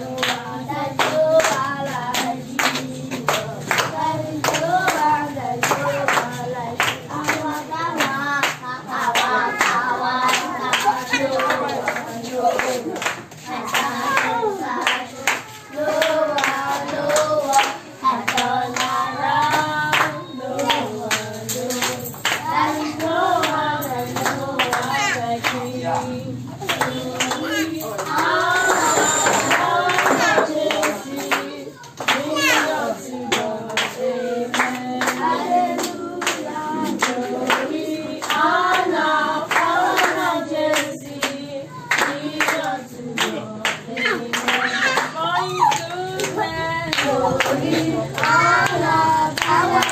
我在这里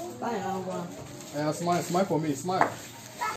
atalan. Yeah, smile, smile for me, smile.